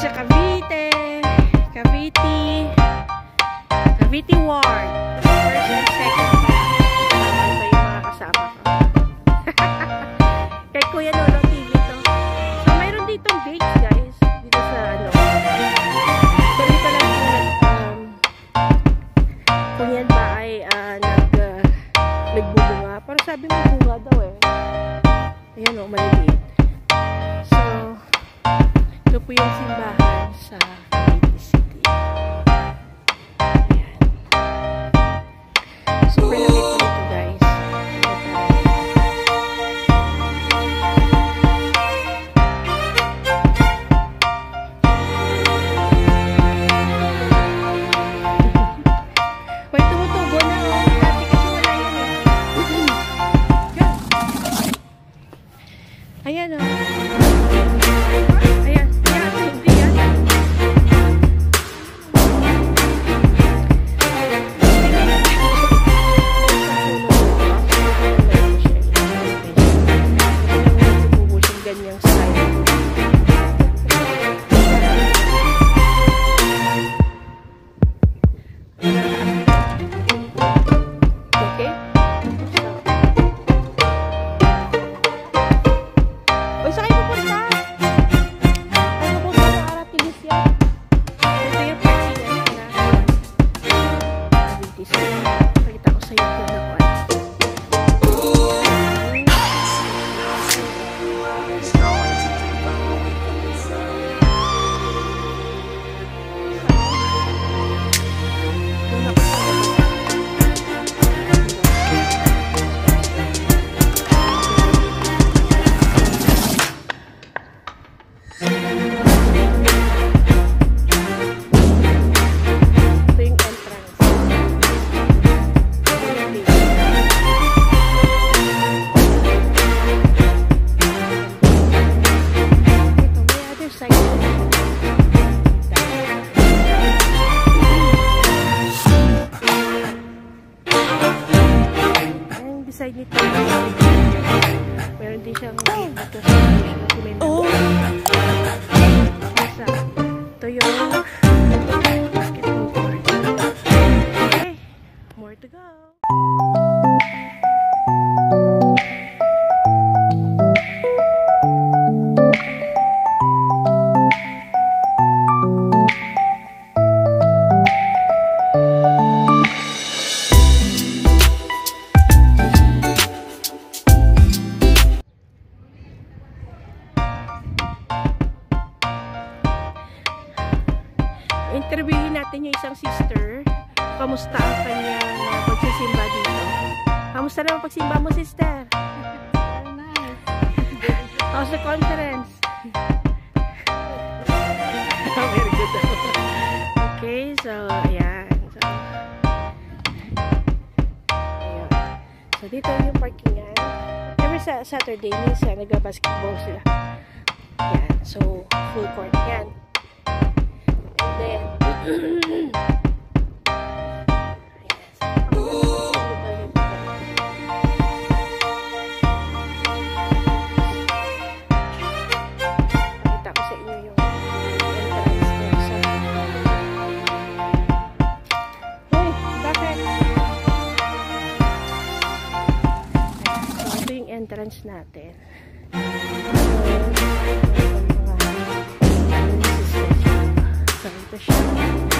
sa Cavite, Cavite, Cavite Ward. real. more to go. ang kanyang uh, pagsisimba dito. Kamusta naman pagsimba mo, sister? nice. How's the conference? Very good. okay, so, ayan. So, ayan. so dito yung parking parkingan. Every Saturday, minsan, nagbabasketball sila. Ayan. So, full court. Ayan. And then, branch natin. So, ito siya.